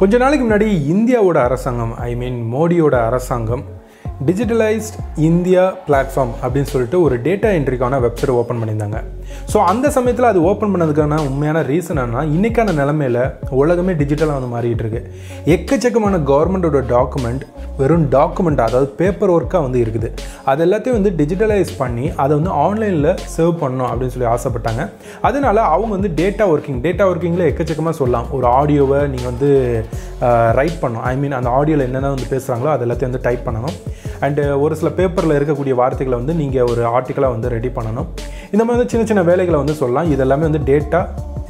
கொஞ்ச நாளைக்கு முன்னாடி இந்தியாவோட அரசாங்கம் ஐ மீன் மோடியோட அரசாங்கம் டிஜிட்டலைஸ்ட் இந்தியா பிளாட்ஃபார்ம் அப்படின்னு சொல்லிட்டு ஒரு டேட்டா என்ட்ரிக்கான வெப்சைட் ஓப்பன் பண்ணியிருந்தாங்க. ஸோ அந்த சமயத்தில் அது ஓப்பன் பண்ணதுக்கான உண்மையான ரீசன் என்ன இன்றைக்கான நிலமையில் உலகமே டிஜிட்டலாக வந்து மாறிட்டு இருக்கு. எக்கச்சக்கமான கவர்மெண்ட்டோட டாக்குமெண்ட் வெறும் டாக்குமெண்ட் அதாவது பேப்பர் ஒர்க்காக வந்து இருக்குது. அது எல்லாத்தையும் வந்து டிஜிட்டலைஸ் பண்ணி அதை வந்து ஆன்லைனில் சர்வ் பண்ணணும் அப்படின்னு சொல்லி ஆசைப்பட்டாங்க. அதனால அவங்க வந்து டேட்டா ஒர்க்கிங் டேட்டா ஒர்க்கிங்கில் எக்கச்சக்கமாக சொல்லலாம். ஒரு ஆடியோவை நீங்கள் வந்து ரைட் பண்ணணும். ஐ மீன் அந்த ஆடியோவில் என்னென்ன வந்து பேசுகிறாங்களோ அது எல்லாத்தையும் வந்து டைப் பண்ணணும். அண்டு ஒரு சில பேப்பரில் இருக்கக்கூடிய வார்த்தைகளை வந்து நீங்கள் ஒரு ஆர்டிக்கலாக வந்து ரெடி பண்ணணும். இந்த மாதிரி வந்து சின்ன சின்ன வேலைகளை வந்து சொல்லலாம். இதெல்லாமே வந்து டேட்டா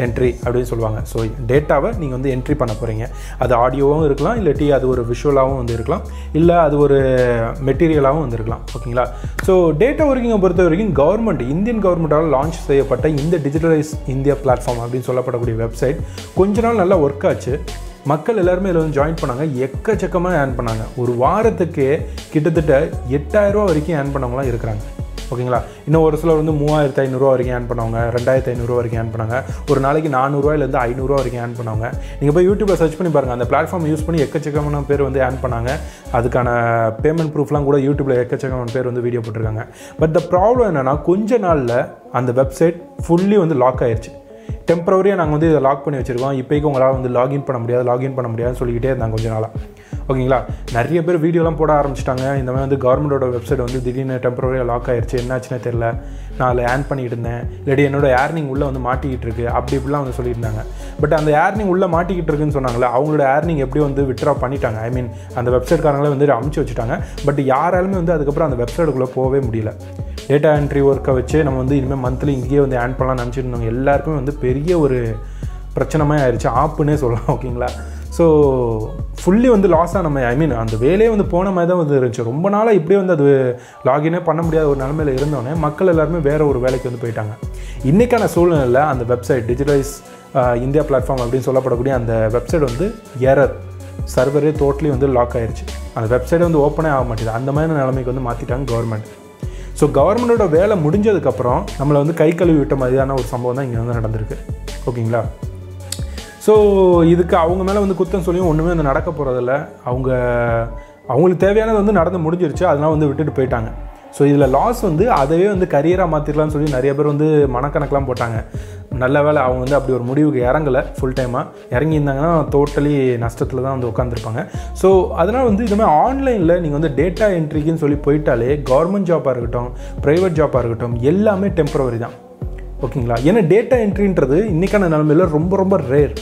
என்ட்ரி அப்படின்னு சொல்லுவாங்க. ஸோ டேட்டாவை நீங்கள் வந்து என்ட்ரி பண்ண போகிறீங்க அது ஆடியோவும் இருக்கலாம் இல்லாட்டி அது ஒரு விஷுவலாகவும் வந்து இருக்கலாம். இல்லை அது ஒரு மெட்டீரியலாகவும் வந்து இருக்கலாம். ஓகேங்களா? ஸோ டேட்டா ஒர்க்கிங்கை பொறுத்த வரைக்கும் கவர்மெண்ட் இந்தியன் கவர்மெண்ட்டால் லான்ச் செய்யப்பட்ட இந்த டிஜிட்டலைஸ் இந்தியா பிளாட்ஃபார்ம் அப்படின்னு சொல்லப்படக்கூடிய வெப்சைட் கொஞ்ச நாள் நல்லா ஒர்க் ஆச்சு. மக்கள் எல்லாருமே இதில் வந்து ஜாயின் பண்ணாங்க. எக்கச்சக்கமாக ஏர்ன் பண்ணாங்க. ஒரு வாரத்துக்கு கிட்டத்தட்ட எட்டாயிரரூவா வரைக்கும் ஏர்ன் பண்ணவங்களாம் இருக்கிறாங்க. ஓகேங்களா? இன்னும் ஒரு சிலர் வந்து மூவாயிரத்து ஐநூறுரூவா வரைக்கும் ஏர்ன் பண்ணவங்க ரெண்டாயிரத்து ஐநூறுரூவா வரைக்கும் ஏர்ன் பண்ணாங்க ஒரு நாளைக்கு நானூறுரூவாயிலேருந்து ஐநூறுரூவா வரைக்கும் ஏர்ன் பண்ணவங்க. நீங்கள் போய் யூடியூப்பில் சர்ச் பண்ணி பாருங்கள் அந்த பிளாட்ஃபார்ம் யூஸ் பண்ணி எக்கச்சக்கமான பேர் வந்து ஏர்ன் பண்ணாங்க. அதுக்கான பேமெண்ட் ப்ரூஃப்லாம் கூட யூடியூப்பில் எக்கச்சக்கமான பேர் வந்து வீடியோ போட்டிருக்காங்க. பட் த ப்ராப்ளம் என்னென்னா கொஞ்ச நாளில் அந்த வெப்சைட் ஃபுல்லி வந்து லாக் ஆயிடுச்சு டெம்பரவரியாக நாங்கள் வந்து இதை லாக் பண்ணி வச்சுருக்கோம். இப்போக்கு உங்களால் வந்து லாகின் பண்ண முடியாது லாகின் பண்ண முடியாதுன்னு சொல்லிக்கிட்டே இருந்தாங்க கொஞ்ச நாளாக ஓகேங்களா? நிறைய பேர் வீடியோலாம் போட ஆரம்பிச்சிட்டாங்க. இந்த மாதிரி வந்து கவர்மெண்டோட வெப்சைட் வந்து திடீர்னு டெம்பரவரியாக லாக் ஆயிடுச்சு என்னாச்சுன்னே தெரில நான் அதில் ஏர்ன் பண்ணிட்டு இருந்தேன். இல்லாட்டி என்னோட ஏர்னிங் உள்ளே வந்து மாட்டிக்கிட்டு இருக்கு. அப்படி இப்படிலாம் வந்து சொல்லியிருந்தாங்க. பட் அந்த ஏர்னிங் உள்ளே மாட்டிக்கிட்டு இருக்குன்னு சொன்னாங்களே அவங்களோட ஏர்னிங் எப்படி வந்து விட்ரா பண்ணிட்டாங்க? ஐ மீன் அந்த வெப்சைட்காரங்களே வந்து அமுச்சு வச்சுட்டாங்க. பட் யாராலுமே வந்து அதுக்கப்புறம் அந்த வெப்சைட்டுக்குள்ளே போகவே முடியல. டேட்டா என்ட்ரி ஒர்க்கை வச்சு நம்ம வந்து இனிமேல் மந்த்லி இங்கேயே வந்து ஏர்ன் பண்ணலாம்னு நினச்சிருந்தோம் எல்லாருக்குமே வந்து பெரிய பெரிய ஒரு பிரச்சனமே ஆயிடுச்சு ஆப்புன்னே சொல்லலாம் ஓகேங்களா? ஸோ ஃபுல்லி வந்து லாஸாக நம்ம ஐ மீன் அந்த வேலையே வந்து போன மாதிரி தான் வந்து இருந்துச்சு. ரொம்ப நாளாக இப்படியே வந்து அது லாகினே பண்ண முடியாத ஒரு நிலமையில் இருந்தோடனே மக்கள் எல்லாருமே வேறு ஒரு வேலைக்கு வந்து போயிட்டாங்க. இன்றைக்கான சூழ்நிலையில் அந்த வெப்சைட் டிஜிட்டலைஸ் இந்தியா பிளாட்ஃபார்ம் அப்படின்னு சொல்லப்படக்கூடிய அந்த வெப்சைட் வந்து எரர் சர்வரே டோட்டலி வந்து லாக் ஆயிடுச்சு அந்த வெப்சைட் வந்து ஓப்பனே ஆக மாட்டேது அந்த மாதிரி நிலைமைக்கு வந்து மாற்றிட்டாங்க கவர்மெண்ட் ஸோ கவர்மெண்டோட வேலை முடிஞ்சதுக்கப்புறம் நம்மளை வந்து கை கழுவி விட்ட மாதிரியான ஒரு சம்பவம் தான் இங்கே வந்து நடந்திருக்கு. ஓகேங்களா? ஸோ இதுக்கு அவங்க மேலே வந்து குத்தம் சொல்லியும் ஒன்றுமே வந்து நடக்க போகிறதில்ல அவங்க அவங்களுக்கு தேவையானது வந்து நடந்து முடிஞ்சிருச்சு. அதெல்லாம் வந்து விட்டுட்டு போயிட்டாங்க. ஸோ இதில் லாஸ் வந்து அதவே வந்து கரியராக மாற்றிடலாம்னு சொல்லி நிறைய பேர் வந்து மனக்கணக்கெலாம் போட்டாங்க. நல்ல வேலை அவங்க வந்து அப்படி ஒரு முடிவுக்கு இறங்கலை ஃபுல் டைமாக இறங்கியிருந்தாங்கன்னா டோட்டலி நஷ்டத்தில் தான் வந்து உட்காந்துருப்பாங்க ஸோ அதனால் வந்து இதுமாதிரி ஆன்லைனில் நீங்கள் வந்து டேட்டா என்ட்ரிக்குன்னு சொல்லி போயிட்டாலே கவர்மெண்ட் ஜாப்பாக இருக்கட்டும் ப்ரைவேட் ஜாப்பாக இருக்கட்டும் எல்லாமே டெம்பரவரி தான். ஓகேங்களா ஏன்னா டேட்டா என்ட்ரின்றது இன்றைக்கான நிலமையில் ரொம்ப ரொம்ப ரேர்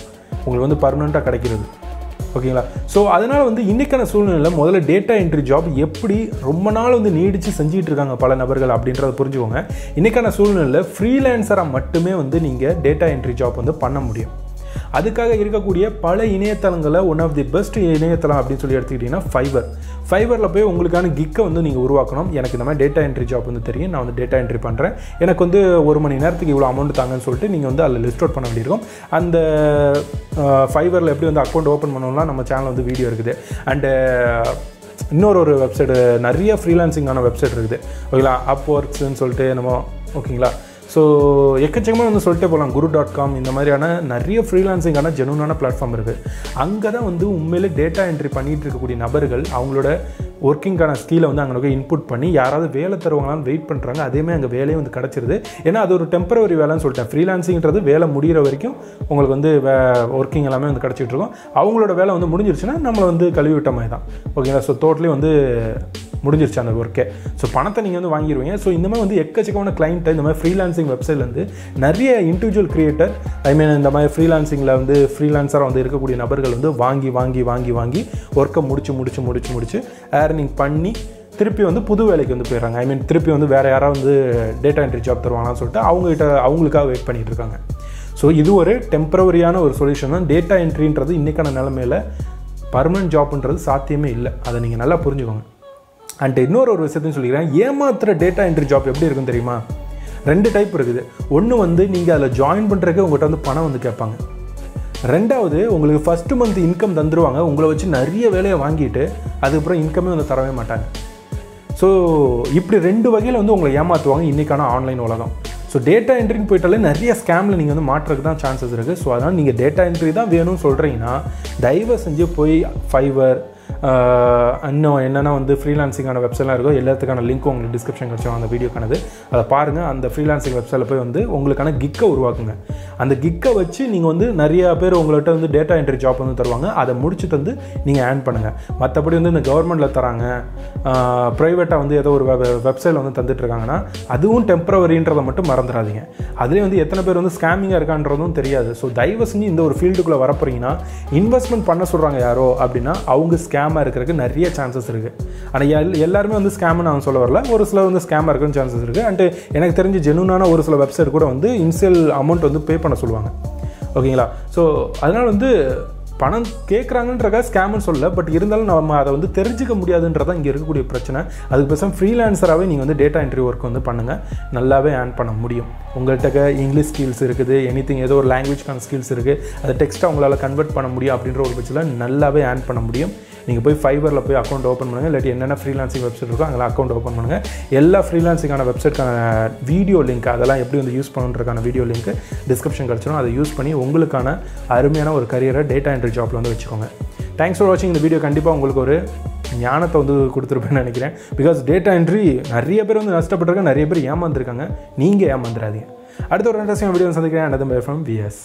உங்களுக்கு வந்து பர்மனெண்ட்டாக கிடைக்கிறது. ஓகேங்களா? ஸோ அதனால் வந்து இன்றைக்கான சூழ்நிலையில் முதல்ல டேட்டா என்ட்ரி ஜாப் எப்படி ரொம்ப நாள் வந்து நீடித்து செஞ்சுட்டு இருக்காங்க பல நபர்கள் அப்படின்றத புரிஞ்சுக்கோங்க. இன்றைக்கான சூழ்நிலையில் ஃப்ரீலான்சராக மட்டுமே வந்து நீங்கள் டேட்டா என்ட்ரி ஜாப் வந்து பண்ண முடியும். அதுக்காக இருக்கக்கூடிய பல இணையதளங்களை ஒன் ஆஃப் தி பெஸ்ட் இணையதளம் அப்படின்னு சொல்லி எடுத்துக்கிட்டிங்கன்னா ஃபைபர் ஃபைபரில் போய் உங்களுக்கான கிக்கை வந்து நீங்கள் உருவாக்கணும். எனக்கு இந்த மாதிரி டேட்டா என்ட்ரி ஜாப் வந்து தெரியும். நான் வந்து டேட்டா என்ட்ரி பண்ணுறேன் எனக்கு வந்து ஒரு மணி நேரத்துக்கு இவ்வளோ அமௌண்ட் தாங்கன்னு சொல்லிட்டு நீங்கள் வந்து அதில் லிஸ்ட் அவுட் பண்ண வேண்டியிருக்கும். அந்த ஃபைபரில் எப்படி வந்து அக்கௌண்ட் ஓப்பன் பண்ணணும்னா நம்ம சேனல் வந்து வீடியோ இருக்குது. அண்டு இன்னொரு ஒரு வெப்சைட்டு நிறைய ஃப்ரீலான்சிங்கான வெப்சைட் இருக்குது. ஓகேங்களா? அப் ஒர்க்ஸ்ன்னு சொல்லிட்டு நம்ம ஓகேங்களா? ஸோ எக்கச்சக்கமாக வந்து சொல்லிட்டே போகலாம் குரு டாட் காம் இந்த மாதிரியான நிறைய ஃப்ரீலான்சிங்கான ஜெனுவனான பிளாட்ஃபார்ம் இருக்குது அங்கே தான் வந்து உண்மையிலே டேட்டா என்ட்ரி பண்ணிகிட்டு இருக்கக்கூடிய நபர்கள் அவங்களோட ஒர்க்கிங்கான ஸ்கீலை வந்து அங்கே இன்புட் பண்ணி யாராவது வேலை தருவாங்களான்னு வெயிட் பண்ணுறாங்க அதேமாதிரி அங்கே வேலையும் வந்து கிடச்சிருது. ஏன்னா அது ஒரு டெம்பரவரி வேலைன்னு சொல்லிட்டேன். ஃப்ரீலான்சிங்கிறது வேலை முடிகிற வரைக்கும் உங்களுக்கு வந்து வே ஒர்க்கிங் எல்லாமே வந்து கிடச்சிட்டு இருக்கும். அவங்களோட வேலை வந்து முடிஞ்சிருச்சுன்னா நம்மளை வந்து கழுவி விட்ட மாதிரி தான். ஓகேங்களா ஸோ டோட்டலி வந்து முடிஞ்சிருச்சு அந்த ஒர்க்கே ஸோ பணத்தை நீங்கள் வந்து வாங்கிடுவீங்க ஸோ இந்த மாதிரி வந்து எக்கச்சக்கமான கிளைண்ட்டை இந்த மாதிரி ஃப்ரீலான்சிங் வெப்சைட்லேருந்து நிறைய இண்டிவிஜுவல் கிரியேட்டர் ஐ மீன் இந்த மாதிரி ஃப்ரீலான்சிங்கில் வந்து ஃப்ரீலான்சராக வந்து இருக்கக்கூடிய நபர்கள் வந்து வாங்கி வாங்கி வாங்கி வாங்கி ஒர்க்கை முடிச்சு முடிச்சு முடிச்சு முடிச்சு ஏர்னிங் பண்ணி திருப்பி வந்து புது வேலைக்கு வந்து போயிடுறாங்க. ஐ மீன் திருப்பி வந்து வேறு யாராவது வந்து டேட்டா என்ட்ரி ஜாப் தருவாங்களான்னு சொல்லிட்டு அவங்ககிட்ட அவங்களுக்காக வெயிட் பண்ணிகிட்டு இருக்காங்க. ஸோ இது ஒரு டெம்பரவரியான ஒரு சொல்யூஷன் தான். டேட்டா என்ட்ரின்றது இன்றைக்கான நிலமையில் பர்மனன்ட் ஜாப்ன்றது சாத்தியமே இல்லை. அதை நீங்கள் நல்லா புரிஞ்சுக்கோங்க. அண்ட் இன்னொரு ஒரு விஷயத்தையும் சொல்லிக்கிறேன். ஏமாத்துற டேட்டா என்ட்ரி ஜாப் எப்படி இருக்கும் தெரியுமா? ரெண்டு டைப் இருக்குது. ஒன்று வந்து நீங்கள் அதில் ஜாயின் பண்ணுறதுக்கு உங்கள்கிட்ட வந்து பணம் வந்து கேட்பாங்க. ரெண்டாவது உங்களுக்கு ஃபஸ்ட்டு மந்த் இன்கம் தந்துடுவாங்க உங்களை வச்சு நிறைய வேலையை வாங்கிட்டு அதுக்கப்புறம் இன்கமே வந்து தரவே மாட்டாங்க. ஸோ இப்படி ரெண்டு வகையில் வந்து உங்களை ஏமாற்றுவாங்க இன்றைக்கான ஆன்லைன் உலகம். ஸோ டேட்டா என்ட்ரின்னு போயிட்டாலே நிறைய ஸ்கேமில் நீங்கள் வந்து மாற்றுறதுக்கு தான் சான்சஸ் இருக்குது ஸோ அதனால் நீங்கள் டேட்டா என்ட்ரி தான் வேணும்னு சொல்கிறீங்கன்னா தயவு செஞ்சு போய் ஃபைவர் இன்னும் என்னென்னா வந்து ஃப்ரீலான்சிங்கான வெப்சைட்லாம் இருக்கோ எல்லாத்துக்கான லிங்க் உங்களுக்கு டிஸ்கிரிப்ஷன் கிடச்சோம் அந்த வீடியோக்கானது. அதை பாருங்கள் அந்த ஃப்ரீலான்சிங் வெப்சைட்டில் போய் வந்து உங்களுக்கான கிக்கை உருவாக்குங்க. அந்த கிக்கை வச்சு நீங்கள் வந்து நிறையா பேர் உங்கள்கிட்ட வந்து டேட்டா என்ட்ரி ஜாப் வந்து தருவாங்க. அதை முடிச்சு தந்து நீங்கள் ஏர்ன் பண்ணுங்கள் மற்றபடி வந்து இந்த கவர்மெண்ட்டில் தராங்க. ப்ரைவேட்டாக வந்து ஏதோ ஒரு வெப்சைட்டில் வந்து தந்துட்டுருக்காங்கன்னா அதுவும் டெம்பரவரின்றதை மட்டும் மறந்துடாதீங்க. அதுலேயும் வந்து எத்தனை பேர் வந்து ஸ்கேமிங்காக இருக்கான்றதும் தெரியாது. ஸோ தயவு செஞ்சு இந்த ஒரு ஃபீல்டுக்குள்ளே வரப்போறீங்கன்னா இன்வெஸ்ட்மெண்ட் பண்ண சொல்கிறாங்க யாரோ அப்படின்னா அவங்க ஸ்கேமாக இருக்கிறதுக்கு நிறைய சான்சஸ் இருக்குது ஆனால் எல் எல்லாருமே வந்து ஸ்கேம்னு நான் சொல்ல வரல. ஒரு சிலர் வந்து ஸ்கேமாக இருக்குன்னு சான்சஸ் இருக்குது அண்ட் எனக்கு தெரிஞ்ச ஜெனுனான ஒரு சில வெப்சைட் கூட வந்து இன்சியல் அமௌண்ட் வந்து பே பண்ண சொல்லுவாங்க. ஓகேங்களா ஸோ அதனால் வந்து பணம் கேட்குறாங்கன்றக்கா ஸ்கேம்னு சொல்ல பட் இருந்தாலும் நம்ம அதை வந்து தெரிஞ்சிக்க முடியாதுன்றதான் இங்கே இருக்கக்கூடிய பிரச்சனை. அதுக்கு பேசாமல் ஃப்ரீலான்சராகவே நீங்கள் வந்து டேட்டா என்ட்ரி ஒர்க் வந்து பண்ணுங்கள் நல்லாவே ஏர்ன் பண்ண முடியும். உங்கள்கிட்ட இங்கிலீஷ் ஸ்கில்ஸ் இருக்குது எனிதிங் ஏதோ ஒரு லாங்குவேஜ்க்கான ஸ்கில்ஸ் இருக்குது அதை டெக்ஸ்ட்டாக உங்களால் கன்வெர்ட் பண்ண முடியும் அப்படின்ற ஒரு பட்சத்தில் நல்லாவே ஏர்ன் பண்ண முடியும். நீங்கள் போய் ஃபைபரில் போய் அக்கௌண்ட் ஓப்பன் பண்ணுங்கள் இல்லாட்டி என்னென்ன ஃப்ரீலான்சிங் வெப்சைட் இருக்கோ அங்கே அக்கௌண்ட் ஓப்பன் பண்ணுங்கள் எல்லா ஃப்ரீலான்சிங்கான வெப்சைட்க்கான வீடியோ லிங்க் அதெல்லாம் எப்படி வந்து யூஸ் பண்ணுறதுக்கான வீடியோ லிங்க் டிஸ்கிரிப்ஷன் கிடச்சிடும் அதை யூஸ் பண்ணி உங்களுக்கான அருமையான ஒரு கரியரை டேட்டா என்ட்ரி ஜாப்பில் வந்து வச்சுக்கோங்க. தேங்க்ஸ் ஃபார் வாட்சிங் இந்த வீடியோ கண்டிப்பாக உங்களுக்கு ஒரு ஞானத்தை வந்து கொடுத்துருப்பேன்னு நினைக்கிறேன். பிகாஸ் டேட்டா என்ட்ரி நிறைய பேர் வந்து நஷ்டப்பட்டிருக்காங்க நிறைய பேர் ஏமாந்துருக்காங்க. நீங்கள் ஏமாந்துடாதீங்க அடுத்த ஒரு ரெண்டு வீடியோ சந்திக்கிறேன். அனதம் எஃப்எம் விஎஸ்